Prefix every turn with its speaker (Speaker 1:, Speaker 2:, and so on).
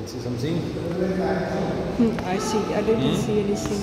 Speaker 1: can see something.
Speaker 2: Mm, I see. I didn't hmm? see anything.